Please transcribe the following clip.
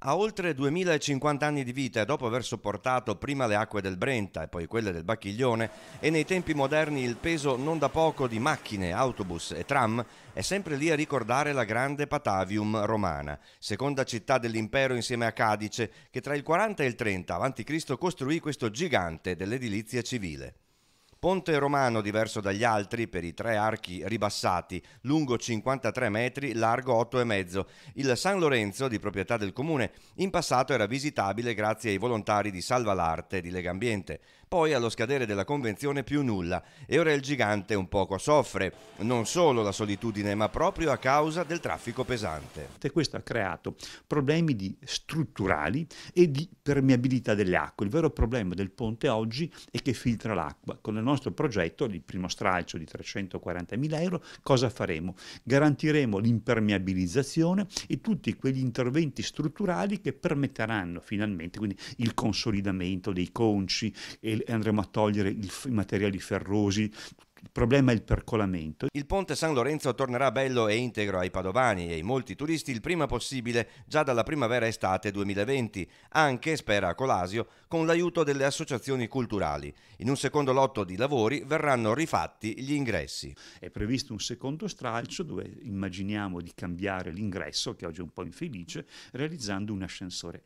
A oltre 2050 anni di vita e dopo aver sopportato prima le acque del Brenta e poi quelle del Bacchiglione e nei tempi moderni il peso non da poco di macchine, autobus e tram, è sempre lì a ricordare la grande Patavium romana, seconda città dell'impero insieme a Cadice, che tra il 40 e il 30 a.C. costruì questo gigante dell'edilizia civile. Ponte romano diverso dagli altri per i tre archi ribassati, lungo 53 metri, largo 8,5. Il San Lorenzo, di proprietà del comune, in passato era visitabile grazie ai volontari di Salva l'Arte di Legambiente. Poi allo scadere della convenzione più nulla e ora il gigante un poco soffre, non solo la solitudine ma proprio a causa del traffico pesante. E questo ha creato problemi di strutturali e di permeabilità delle acque. Il vero problema del ponte oggi è che filtra l'acqua. Con il nostro progetto, il primo stralcio di 340.000 euro, cosa faremo? Garantiremo l'impermeabilizzazione e tutti quegli interventi strutturali che permetteranno finalmente quindi, il consolidamento dei conci e andremo a togliere i materiali ferrosi, il problema è il percolamento. Il ponte San Lorenzo tornerà bello e integro ai padovani e ai molti turisti il prima possibile, già dalla primavera-estate 2020, anche, spera Colasio, con l'aiuto delle associazioni culturali. In un secondo lotto di lavori verranno rifatti gli ingressi. È previsto un secondo stralcio dove immaginiamo di cambiare l'ingresso, che oggi è un po' infelice, realizzando un ascensore.